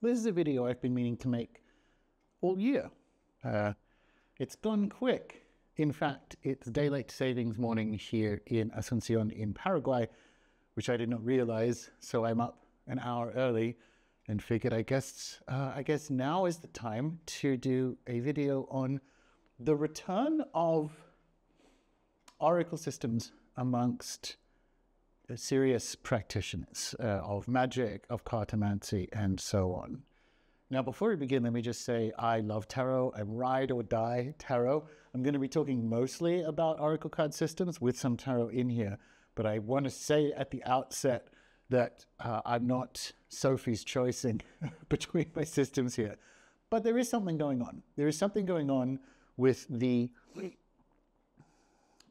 This is a video I've been meaning to make all year. Uh, it's gone quick. In fact, it's daylight savings morning here in Asuncion in Paraguay, which I did not realize. So I'm up an hour early and figured I guess uh, I guess now is the time to do a video on the return of Oracle systems amongst serious practitioners uh, of magic, of cartomancy, and so on. Now, before we begin, let me just say I love tarot. I'm ride or die tarot. I'm going to be talking mostly about Oracle card systems with some tarot in here, but I want to say at the outset that uh, I'm not Sophie's choicing between my systems here. But there is something going on. There is something going on with the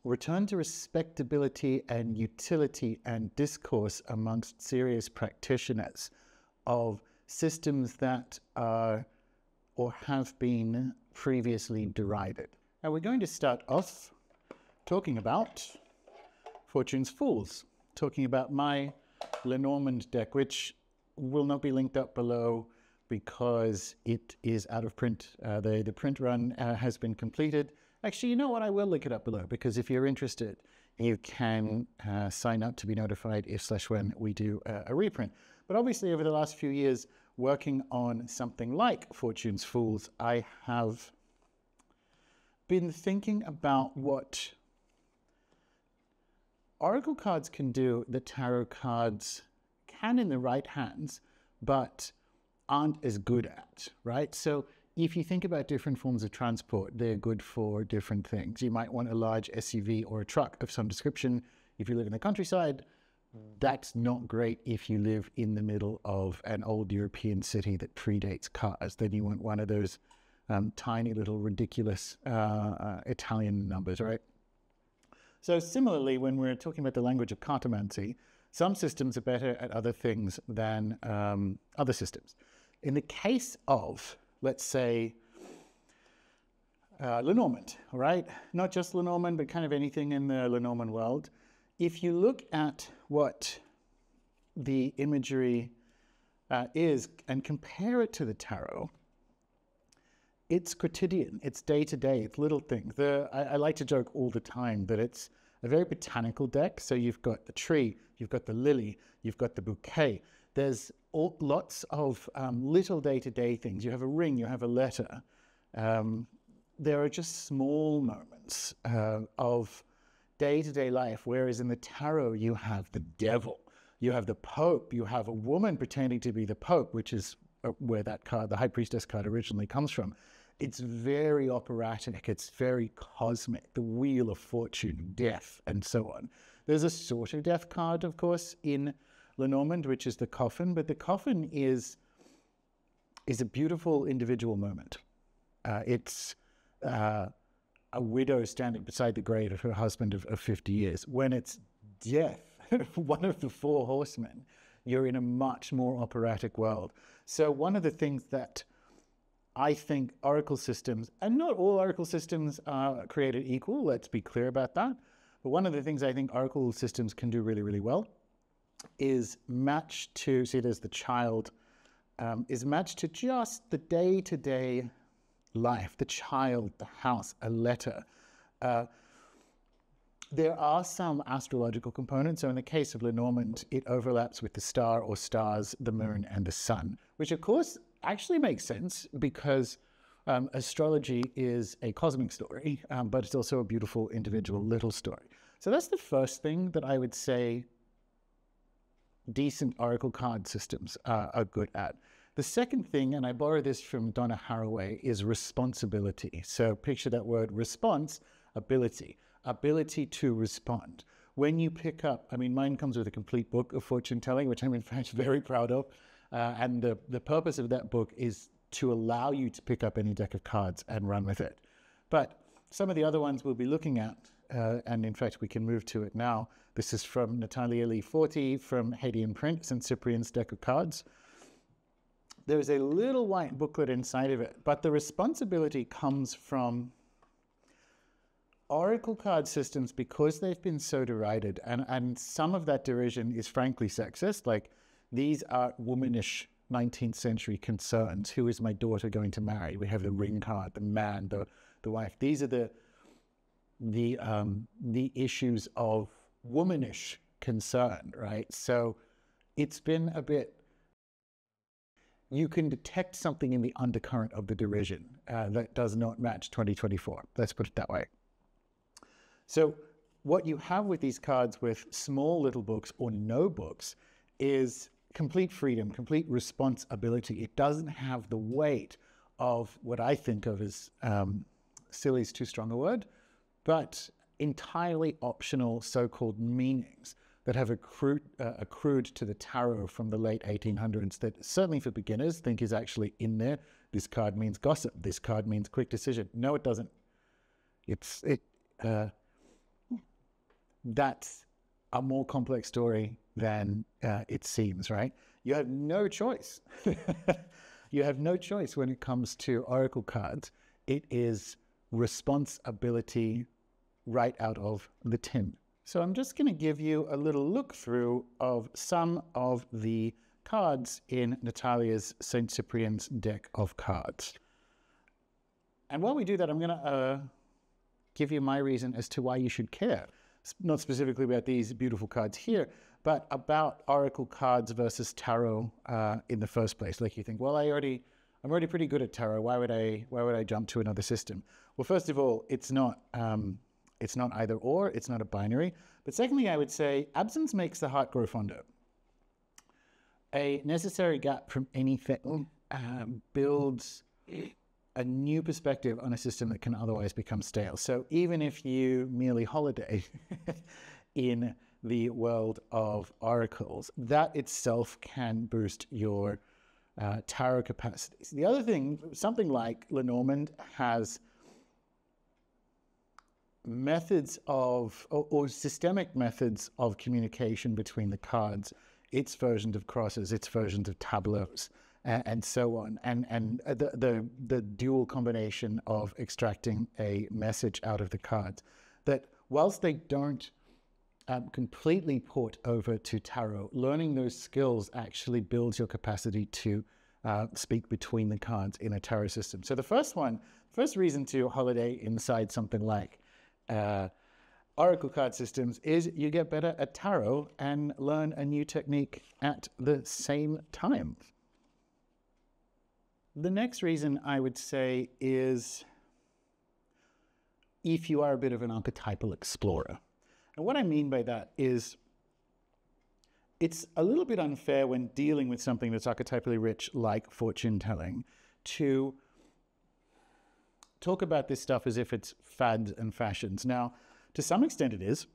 return to respectability and utility and discourse amongst serious practitioners of systems that are or have been previously derided. Now we're going to start off talking about Fortune's Fools, talking about my Lenormand deck, which will not be linked up below because it is out of print. Uh, the, the print run uh, has been completed. Actually, you know what? I will link it up below because if you're interested, you can uh, sign up to be notified if slash when we do a reprint. But obviously, over the last few years, working on something like Fortune's Fools, I have been thinking about what Oracle cards can do that tarot cards can in the right hands, but aren't as good at, right? So if you think about different forms of transport, they're good for different things. You might want a large SUV or a truck of some description if you live in the countryside. That's not great if you live in the middle of an old European city that predates cars. Then you want one of those um, tiny little ridiculous uh, uh, Italian numbers, right? So similarly, when we're talking about the language of cartomancy, some systems are better at other things than um, other systems. In the case of, let's say, uh, Lenormand, right? Not just Lenormand, but kind of anything in the Lenormand world. If you look at what the imagery uh, is and compare it to the tarot, it's quotidian, it's day to day, it's little things. The, I, I, like to joke all the time that it's a very botanical deck. So you've got the tree, you've got the lily, you've got the bouquet. There's all, lots of um, little day to day things. You have a ring, you have a letter. Um, there are just small moments uh, of day to day life, whereas in the tarot, you have the devil, you have the pope, you have a woman pretending to be the pope, which is uh, where that card, the high priestess card, originally comes from. It's very operatic, it's very cosmic, the wheel of fortune, death, and so on. There's a sort of death card, of course, in Lenormand, which is the coffin, but the coffin is is a beautiful individual moment. Uh, it's uh, a widow standing beside the grave of her husband of, of 50 years. When it's death, one of the four horsemen, you're in a much more operatic world. So one of the things that I think Oracle systems, and not all Oracle systems are created equal, let's be clear about that. But one of the things I think Oracle systems can do really, really well is matched to, see, there's the child, um, is matched to just the day to day life, the child, the house, a letter. Uh, there are some astrological components. So in the case of Lenormand, it overlaps with the star or stars, the moon, and the sun, which of course actually makes sense because um, astrology is a cosmic story, um, but it's also a beautiful individual little story. So that's the first thing that I would say decent oracle card systems uh, are good at. The second thing, and I borrow this from Donna Haraway, is responsibility. So picture that word response, ability, ability to respond. When you pick up, I mean, mine comes with a complete book of fortune telling, which I'm in fact very proud of. Uh, and the, the purpose of that book is to allow you to pick up any deck of cards and run with it. But some of the other ones we'll be looking at, uh, and in fact, we can move to it now. This is from Natalia Lee Forti from Hadean Print, St. Cyprian's deck of cards. There's a little white booklet inside of it, but the responsibility comes from Oracle card systems because they've been so derided, and, and some of that derision is frankly sexist. Like these are womanish 19th century concerns. Who is my daughter going to marry? We have the ring card, the man, the, the wife. These are the, the, um, the issues of womanish concern, right? So it's been a bit, you can detect something in the undercurrent of the derision uh, that does not match 2024. Let's put it that way. So what you have with these cards with small little books or no books is complete freedom, complete responsibility. It doesn't have the weight of what I think of as um, silly is too strong a word, but entirely optional so-called meanings that have accrued, uh, accrued to the tarot from the late 1800s that certainly for beginners think is actually in there. This card means gossip. This card means quick decision. No, it doesn't. It's it. Uh, that's a more complex story than uh, it seems, right? You have no choice. you have no choice when it comes to oracle cards. It is responsibility right out of the tin. So I'm just going to give you a little look through of some of the cards in Natalia's St. Cyprian's deck of cards. And while we do that, I'm going to uh, give you my reason as to why you should care not specifically about these beautiful cards here, but about oracle cards versus tarot uh, in the first place. Like you think, well, I already, I'm already pretty good at tarot. Why would I, why would I jump to another system? Well, first of all, it's not, um, it's not either or. It's not a binary. But secondly, I would say absence makes the heart grow fonder. A necessary gap from anything um, builds a new perspective on a system that can otherwise become stale. So even if you merely holiday in the world of oracles, that itself can boost your uh, tarot capacities. The other thing, something like Lenormand has methods of, or, or, systemic methods of communication between the cards, its versions of crosses, its versions of tableaus and, and so on. And, and the, the, the dual combination of extracting a message out of the cards that whilst they don't um, completely port over to tarot, learning those skills actually builds your capacity to uh, speak between the cards in a tarot system. So the first one, first reason to holiday inside something like uh, Oracle card systems is you get better at tarot and learn a new technique at the same time. The next reason I would say is if you are a bit of an archetypal explorer. And what I mean by that is it's a little bit unfair when dealing with something that's archetypally rich like fortune telling to talk about this stuff as if it's fads and fashions. Now, to some extent it is,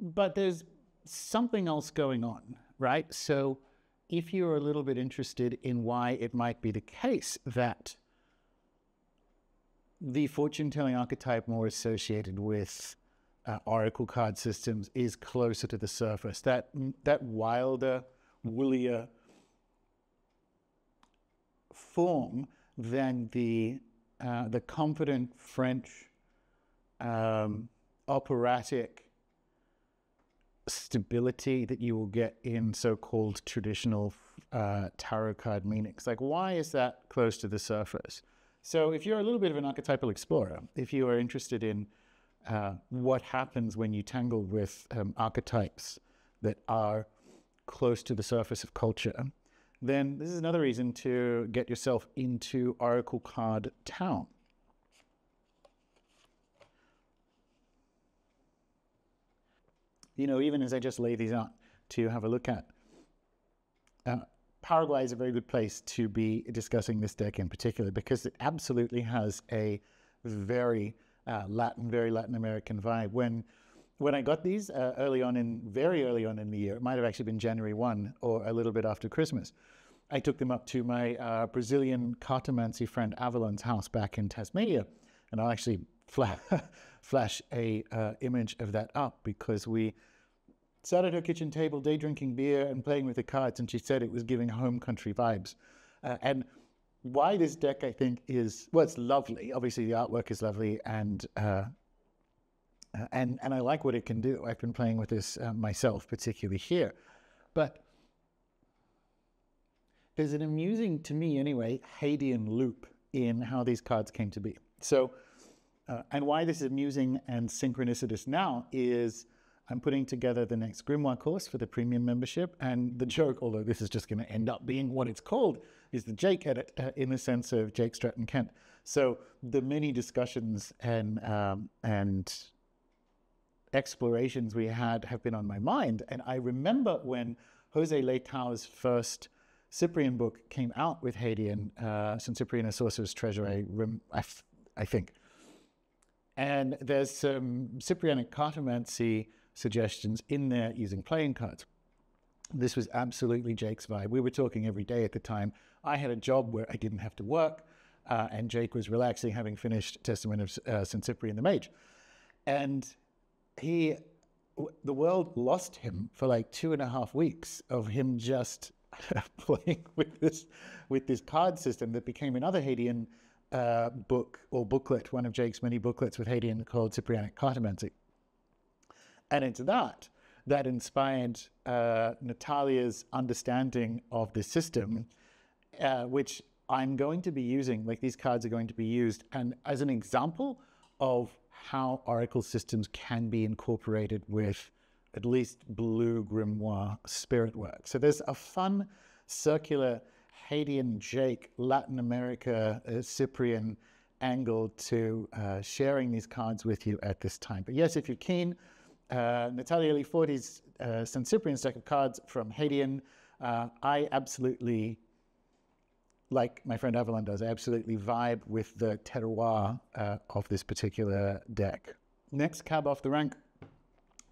but there's something else going on, right? So if you're a little bit interested in why it might be the case that the fortune telling archetype more associated with uh, oracle card systems is closer to the surface, that, that wilder, woollier form than the, uh, the confident French um, operatic stability that you will get in so-called traditional uh, tarot card meanings. Like, why is that close to the surface? So if you're a little bit of an archetypal explorer, if you are interested in uh, what happens when you tangle with um, archetypes that are close to the surface of culture, then this is another reason to get yourself into Oracle Card Town. you know, even as I just lay these out to have a look at, uh, Paraguay is a very good place to be discussing this deck in particular because it absolutely has a very uh, Latin, very Latin American vibe. When when I got these uh, early on in, very early on in the year, it might have actually been January 1 or a little bit after Christmas, I took them up to my uh, Brazilian cartomancy friend Avalon's house back in Tasmania. And I'll actually flash, flash a uh, image of that up because we sat at her kitchen table, day drinking beer and playing with the cards, and she said it was giving home country vibes. Uh, and why this deck, I think, is well, it's lovely. Obviously, the artwork is lovely, and uh, and and I like what it can do. I've been playing with this uh, myself, particularly here, but there's an amusing, to me anyway, Hadean loop in how these cards came to be. So, uh, and why this is amusing and synchronicitous now is I'm putting together the next Grimoire course for the premium membership. And the joke, although this is just going to end up being what it's called, is the Jake edit uh, in the sense of Jake Stratton Kent. So the many discussions and um, and explorations we had have been on my mind. And I remember when Jose Leitão's first Cyprian book came out with Hadean, uh, St. Cyprian, a Sorcerer's Treasure, I, rem- I, f- I think. And there's some Cyprianic cartomancy suggestions in there using playing cards. This was absolutely Jake's vibe. We were talking every day at the time. I had a job where I didn't have to work, uh, and Jake was relaxing, having finished Testament of uh, St. Cyprian the Mage. And he, the world lost him for like two and a half weeks of him just playing with this, with this card system that became another Hadean uh, book or booklet, one of Jake's many booklets with Hadean called Cyprianic Cartomancy. And it's that that inspired uh, Natalia's understanding of the system, uh, which I'm going to be using, like these cards are going to be used, and as an example of how Oracle systems can be incorporated with at least Blue Grimoire spirit work. So there's a fun circular Hadean Jake, Latin America, uh, Cyprian angle to uh, sharing these cards with you at this time. But yes, if you're keen, uh, Natalia Aliforti's uh, St. Cyprian deck of cards from Hadean. Uh, I absolutely, like my friend Avalon does, I absolutely vibe with the terroir uh, of this particular deck. Next cab off the rank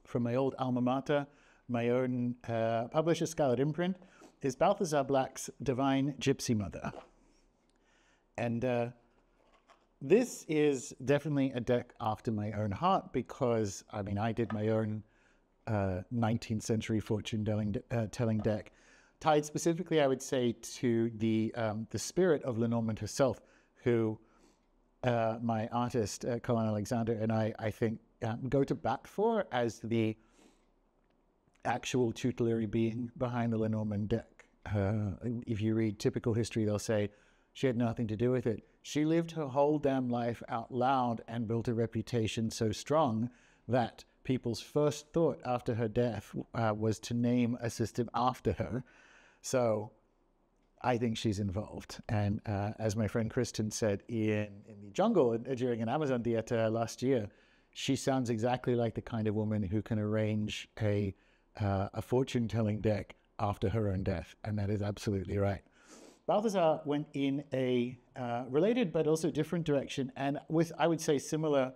from my old alma mater, my own uh, publisher, Scarlet Imprint, is Balthazar Black's Divine Gypsy Mother. And uh, this is definitely a deck after my own heart because, I mean, I did my own uh, 19th century fortune telling, uh, telling deck, tied specifically, I would say, to the, um, the spirit of Lenormand herself, who uh, my artist, uh, Colin Alexander, and I, I think, um, go to bat for as the actual tutelary being behind the Lenormand deck. Uh, if you read typical history, they'll say she had nothing to do with it. She lived her whole damn life out loud and built a reputation so strong that people's first thought after her death uh, was to name a system after her. So I think she's involved. And uh, as my friend Kristen said in, in the jungle during an Amazon theater last year, she sounds exactly like the kind of woman who can arrange a, uh, a fortune telling deck after her own death. And that is absolutely right. Balthazar went in a uh, related but also different direction and with, I would say, similar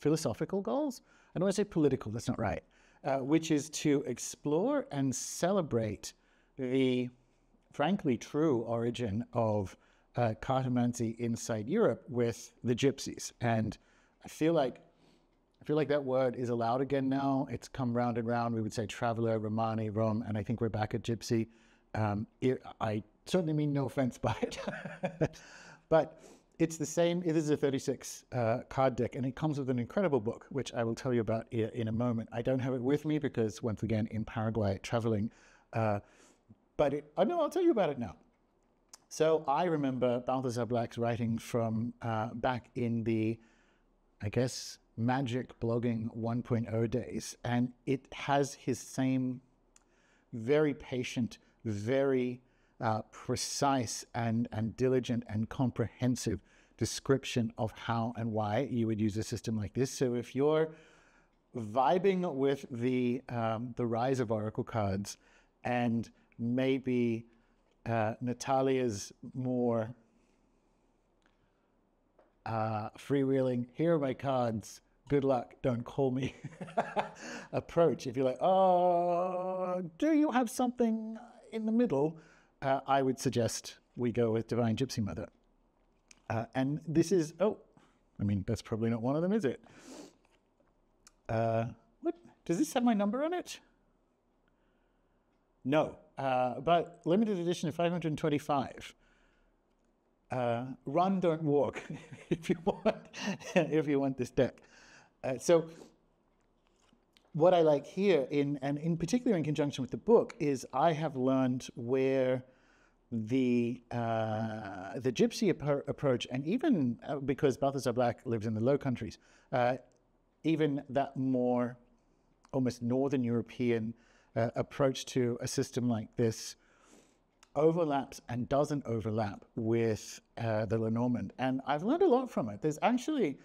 philosophical goals. I don't want to say political, that's not right, uh, which is to explore and celebrate the frankly true origin of uh, cartomancy inside Europe with the gypsies. And I feel like I feel like that word is allowed again now. It's come round and round. We would say traveler, Romani, Rome, and I think we're back at gypsy. Um, it, I certainly mean no offense by it. but it's the same. It is a 36 uh, card deck, and it comes with an incredible book, which I will tell you about in a moment. I don't have it with me because, once again, in Paraguay traveling. Uh, but it, oh no, I'll tell you about it now. So I remember Balthazar Black's writing from uh, back in the, I guess, magic blogging 1.0 days, and it has his same very patient, very uh, precise and, and diligent and comprehensive description of how and why you would use a system like this. So if you're vibing with the, um, the rise of Oracle cards and maybe uh, Natalia's more uh, freewheeling, here are my cards, good luck, don't call me approach. If you're like, oh, do you have something in the middle? uh, I would suggest we go with Divine Gypsy Mother. Uh, and this is, oh, I mean, that's probably not one of them, is it? Uh, what? Does this have my number on it? No, uh, but limited edition of 525. Uh, run, don't walk, if you want, if you want this deck. Uh, so what I like here, in and in particular in conjunction with the book, is I have learned where the uh, the gypsy appro- approach, and even uh, because Balthazar Black lives in the Low Countries, uh, even that more almost Northern European uh, approach to a system like this overlaps and doesn't overlap with uh, the Lenormand. And I've learned a lot from it. There's actually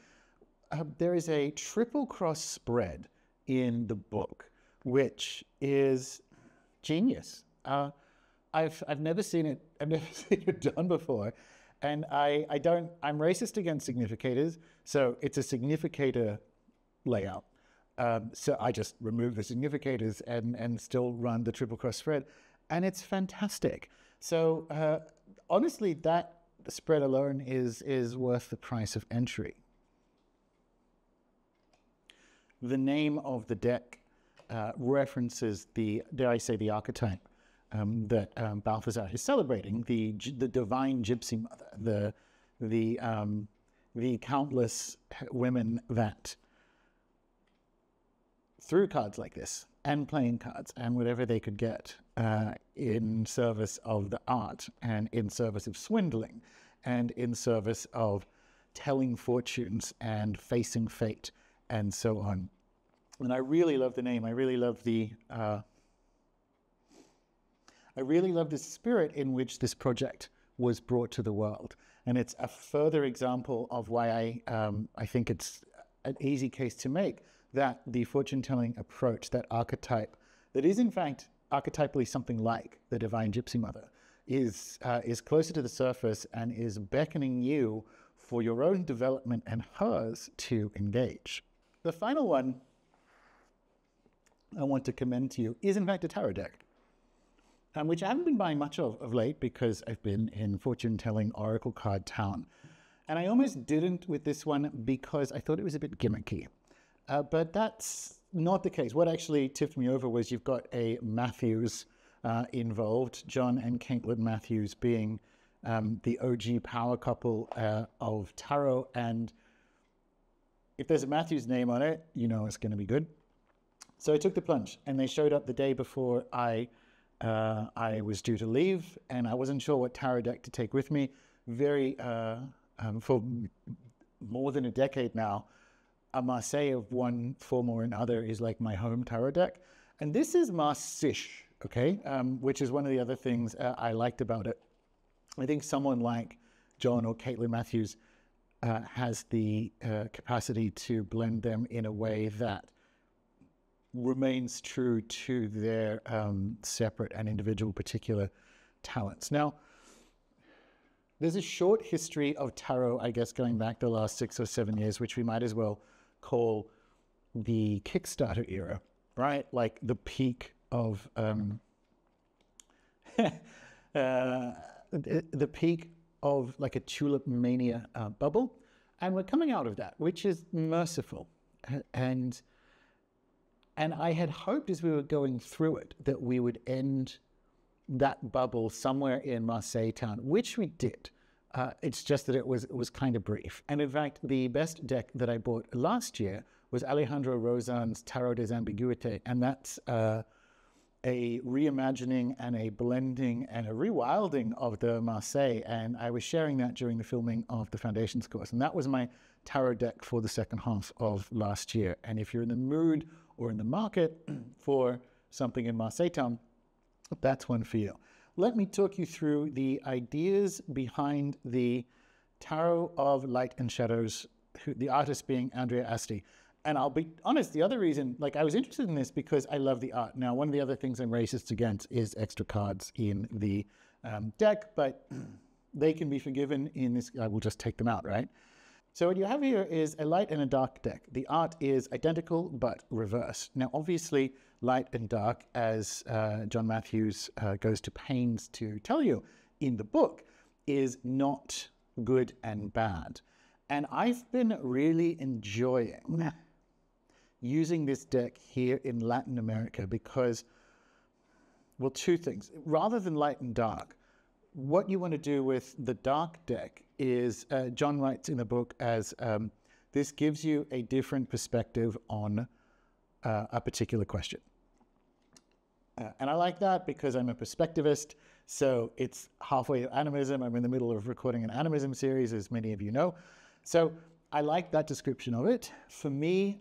uh, there is a triple cross spread in the book, which is genius. Uh, I've I've never seen it. I've never seen it done before, and I I don't. I'm racist against significators, so it's a significator layout. Um, so I just remove the significators and and still run the triple cross spread, and it's fantastic. So uh, honestly, that spread alone is is worth the price of entry. The name of the deck uh, references the, dare I say, the archetype um, that um, Balthazar is celebrating, the the divine gypsy mother, the the um, the countless women that through cards like this and playing cards and whatever they could get uh, in service of the art and in service of swindling and in service of telling fortunes and facing fate and so on. And I really love the name. I really love the uh, I really love the spirit in which this project was brought to the world. And it's a further example of why I, um, I think it's an easy case to make that the fortune telling approach, that archetype, that is in fact archetypally something like the divine gypsy mother, is, uh, is closer to the surface and is beckoning you for your own development and hers to engage. The final one I want to commend to you is in fact a tarot deck um, which I haven't been buying much of of late because I've been in fortune telling Oracle Card Town. And I almost didn't with this one because I thought it was a bit gimmicky. Uh, but that's not the case. What actually tipped me over was you've got a Matthews uh, involved, John and Caitlin Matthews being um, the OG power couple uh, of tarot. And if there's a Matthews name on it, you know it's going to be good. So I took the plunge, and they showed up the day before I uh, I was due to leave, and I wasn't sure what tarot deck to take with me. Very, uh, um, for more than a decade now, a Marseille of one form or another is like my home tarot deck. And this is Marsish, okay, um, which is one of the other things uh, I liked about it. I think someone like John or Caitlin Matthews uh, has the uh, capacity to blend them in a way that remains true to their um, separate and individual particular talents. Now, there's a short history of tarot, I guess, going back the last six or seven years, which we might as well call the Kickstarter era, right? Like the peak of um, uh, the, peak of like a tulip mania uh, bubble, and we're coming out of that, which is merciful, and and I had hoped as we were going through it that we would end that bubble somewhere in Marseille town, which we did. Uh, it's just that it was it was kind of brief. And in fact, the best deck that I bought last year was Alejandro Rozan's Tarot des Ambiguïtés, and that's uh, a reimagining and a blending and a rewilding of the Marseille. And I was sharing that during the filming of the Foundations course, and that was my tarot deck for the second half of last year. And if you're in the mood or in the market for something in Marseille Town, that's one for you. Let me talk you through the ideas behind the Tarot of Light and Shadows, the artist being Andrea Aste. And I'll be honest, the other reason, like I was interested in this because I love the art. Now, one of the other things I'm racist against is extra cards in the um, deck, but they can be forgiven in this. I will just take them out, right? So what you have here is a light and a dark deck. The art is identical but reversed. Now, obviously, light and dark, as uh, John Matthews uh, goes to pains to tell you in the book, is not good and bad. And I've been really enjoying using this deck here in Latin America because, well, two things. Rather than light and dark, what you want to do with the dark deck is, uh, John writes in the book as um, this gives you a different perspective on uh, a particular question. Uh, and I like that because I'm a perspectivist. So it's halfway animism. I'm in the middle of recording an animism series, as many of you know. So I like that description of it. For me,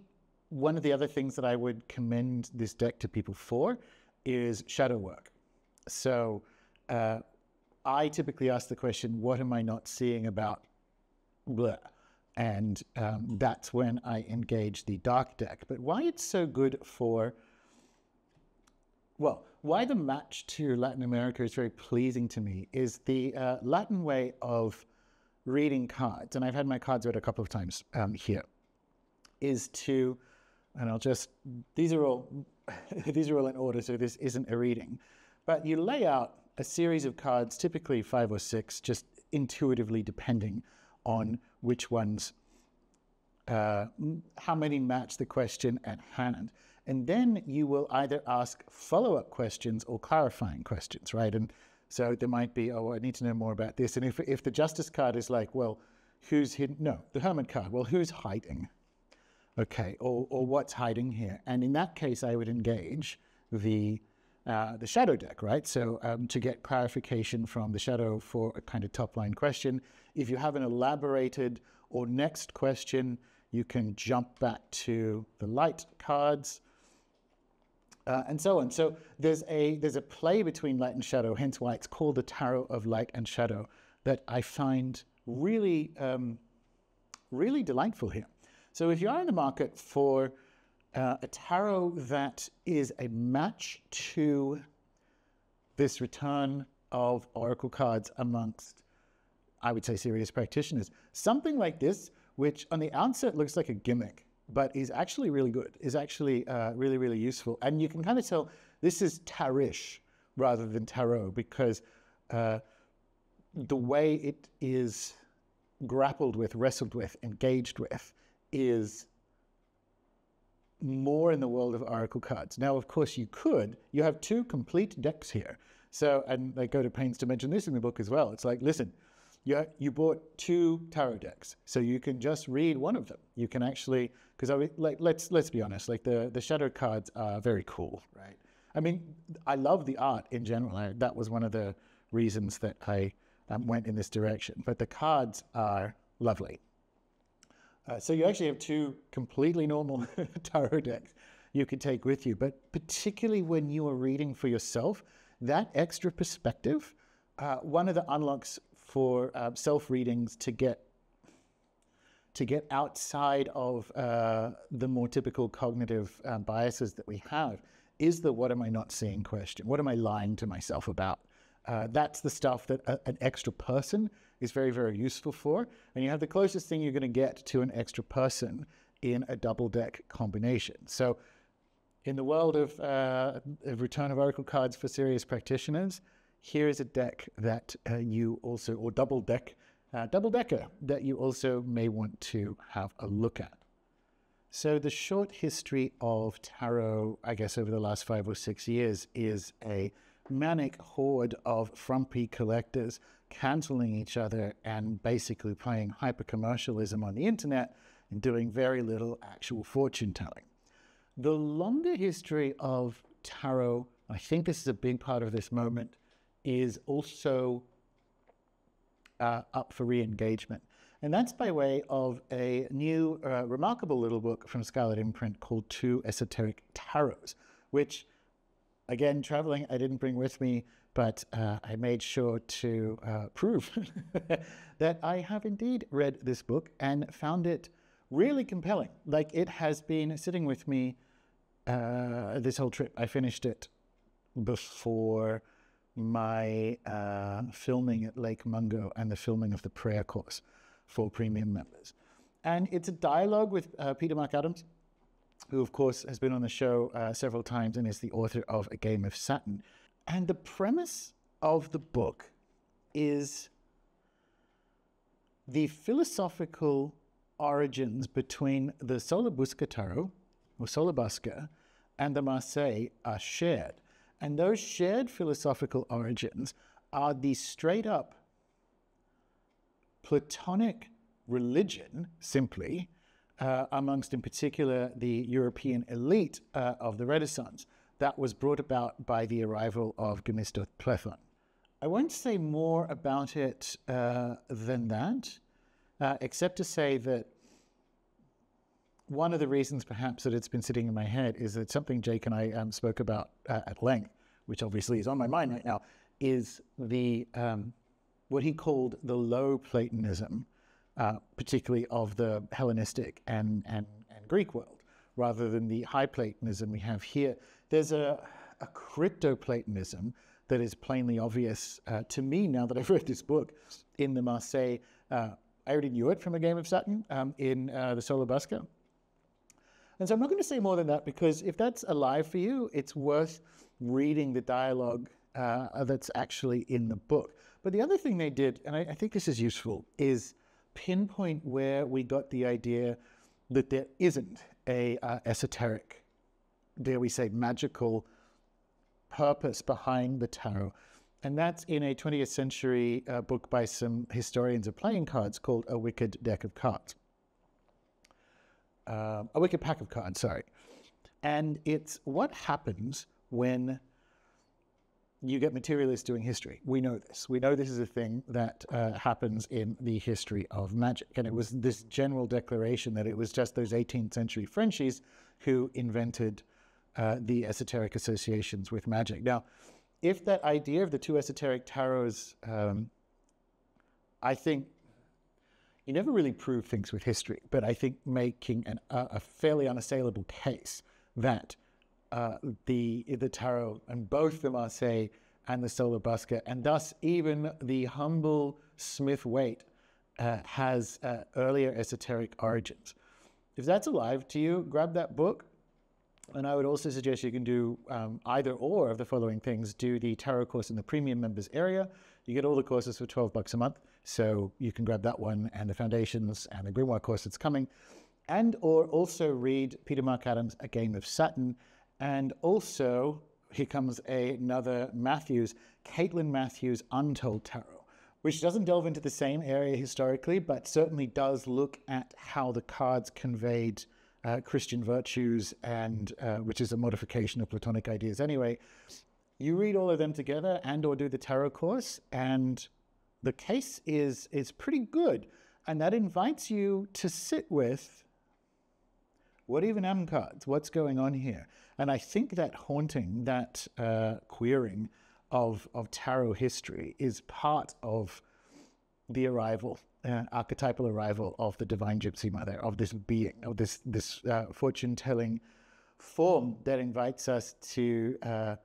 one of the other things that I would commend this deck to people for is shadow work. So uh, I typically ask the question, what am I not seeing about blah? And um, that's when I engage the dark deck. But why it's so good for, well, why the match to Latin America is very pleasing to me is the uh, Latin way of reading cards, and I've had my cards read a couple of times um, here, is to, and I'll just, these are all, these are all in order, so this isn't a reading, but you lay out a series of cards, typically five or six, just intuitively depending on which ones, uh, how many match the question at hand. And then you will either ask follow up questions or clarifying questions, right? And so there might be, oh, I need to know more about this. And if, if the justice card is like, well, who's hidden? No, the hermit card. Well, who's hiding? Okay, or, or what's hiding here? And in that case, I would engage the uh, the shadow deck, right? So um, to get clarification from the shadow for a kind of top line question, if you have an elaborated or next question, you can jump back to the light cards uh, and so on. So there's a there's a play between light and shadow, hence why it's called the tarot of light and shadow, that I find really um, really delightful here. So if you are in the market for uh, a tarot that is a match to this return of oracle cards amongst, I would say, serious practitioners, something like this, which on the outset looks like a gimmick but is actually really good, is actually uh, really, really useful. And you can kind of tell this is tarish rather than tarot because uh, the way it is grappled with, wrestled with, engaged with is more in the world of oracle cards. Now, of course, you could. You have two complete decks here. So, and they go to pains to mention this in the book as well. It's like, listen, you, you bought two tarot decks, so you can just read one of them. You can actually, because I like let's let's be honest, like the the shadow cards are very cool, right? I mean, I love the art in general. I, that was one of the reasons that I um, went in this direction. But the cards are lovely. Uh, so you actually have two completely normal tarot decks you could take with you. But particularly when you are reading for yourself, that extra perspective, uh, one of the unlocks for uh, self readings to get to get outside of uh, the more typical cognitive um, biases that we have is the what am I not seeing question. What am I lying to myself about? Uh, that's the stuff that a, an extra person is very, very useful for. And you have the closest thing you're going to get to an extra person in a double deck combination. So, in the world of, uh, of return of oracle cards for serious practitioners, here is a deck that uh, you also, or double deck, uh, double decker that you also may want to have a look at. So the short history of tarot, I guess over the last five or six years, is a manic horde of frumpy collectors canceling each other and basically playing hyper commercialism on the internet and doing very little actual fortune telling. The longer history of tarot, I think this is a big part of this moment, is also uh, up for re-engagement. And that's by way of a new, uh, remarkable little book from Scarlet Imprint called Two Esoteric Tarots, which, again, traveling, I didn't bring with me, but uh, I made sure to uh, prove that I have indeed read this book and found it really compelling. Like it has been sitting with me uh, this whole trip. I finished it before my uh, filming at Lake Mungo and the filming of the prayer course for premium members. And it's a dialogue with uh, Peter Mark Adams, who, of course, has been on the show uh, several times and is the author of A Game of Saturn. And the premise of the book is the philosophical origins between the Solabusca tarot, or Solabusca, and the Marseille are shared. And those shared philosophical origins are the straight up Platonic religion, simply, uh, amongst in particular the European elite uh, of the Renaissance, that was brought about by the arrival of Gemistos Plethon I won't say more about it uh, than that, uh, except to say that one of the reasons perhaps that it's been sitting in my head is that something Jake and I um, spoke about uh, at length, which obviously is on my mind right now, is the um, what he called the low Platonism, uh, particularly of the Hellenistic and, and, and Greek world, rather than the high Platonism we have here. There's a, a crypto-Platonism that is plainly obvious uh, to me now that I've read this book in the Marseille. Uh, I already knew it from a game of Saturn um, in uh, the Sola Busca. And so I'm not going to say more than that because if that's alive for you, it's worth reading the dialogue uh, that's actually in the book. But the other thing they did, and I, I think this is useful, is pinpoint where we got the idea that there isn't a uh, esoteric, dare we say, magical purpose behind the tarot. And that's in a 20th century uh, book by some historians of playing cards called A Wicked Deck of Cards. Uh, a Wicked Pack of Cards, sorry. And it's what happens when you get materialists doing history. We know this. We know this is a thing that uh, happens in the history of magic. And it was this general declaration that it was just those 18th century Frenchies who invented uh, the esoteric associations with magic. Now, if that idea of the two esoteric tarots, um, I think you never really prove things with history, but I think making an, uh, a fairly unassailable case that uh, the the tarot and both the Marseille and the Sola Busca, and thus even the humble Smith Waite uh, has uh, earlier esoteric origins. If that's alive to you, grab that book. And I would also suggest you can do um, either or of the following things. Do the tarot course in the premium members area. You get all the courses for 12 bucks a month. So you can grab that one and the foundations and the grimoire course that's coming. And or also read Peter Mark Adams' A Game of Saturn and also, here comes another Matthews, Caitlin Matthews' Untold Tarot, which doesn't delve into the same area historically, but certainly does look at how the cards conveyed uh, Christian virtues, and uh, which is a modification of Platonic ideas anyway. You read all of them together and or do the tarot course, and the case is is pretty good. And that invites you to sit with what even am cards? What's going on here? And I think that haunting, that uh, queering of, of tarot history is part of the arrival, uh, archetypal arrival of the divine gypsy mother, of this being, of this, this uh, fortune telling form that invites us to uh,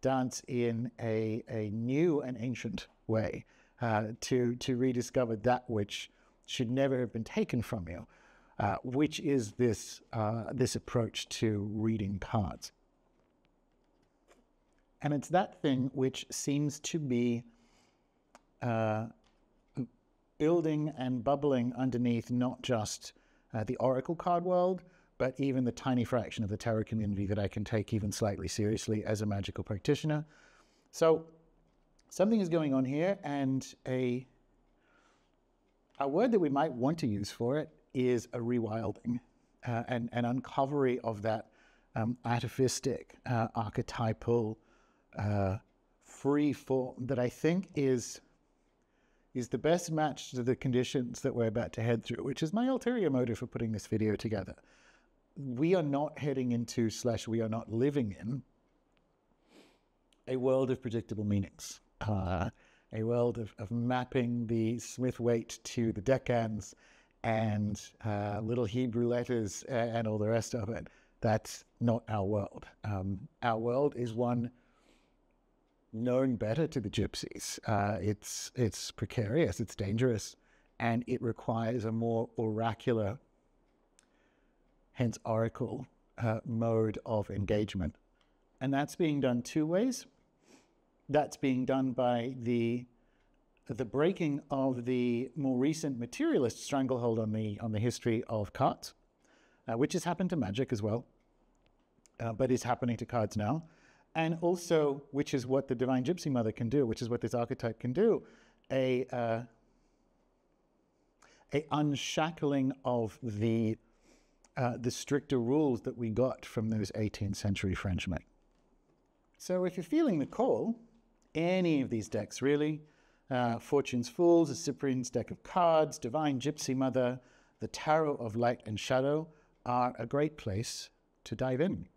dance in a, a new and ancient way, uh, to, to rediscover that which should never have been taken from you uh, which is this, uh, this approach to reading cards. And it's that thing which seems to be uh, building and bubbling underneath not just uh, the Oracle card world, but even the tiny fraction of the tarot community that I can take even slightly seriously as a magical practitioner. So something is going on here, and a, a word that we might want to use for it is a rewilding uh, and an uncovery of that um, atavistic, uh, archetypal, uh, free form that I think is is the best match to the conditions that we're about to head through, which is my ulterior motive for putting this video together. We are not heading into slash we are not living in a world of predictable meanings, uh, a world of, of mapping the Smith Waite to the decans and uh, little Hebrew letters and all the rest of it. That's not our world. Um, our world is one known better to the gypsies. Uh, it's it's precarious, it's dangerous, and it requires a more oracular, hence oracle, uh, mode of engagement. And that's being done two ways. That's being done by the the breaking of the more recent materialist stranglehold on the on the history of cards, uh, which has happened to magic as well, uh, but is happening to cards now, and also which is what the divine gypsy mother can do, which is what this archetype can do, a uh, a unshackling of the uh, the stricter rules that we got from those 18th century Frenchmen. So if you're feeling the call, any of these decks, really. Uh, Fortune's Fools, the Cyprian's deck of cards, Divine Gypsy Mother, the Tarot of Light and Shadow are a great place to dive in.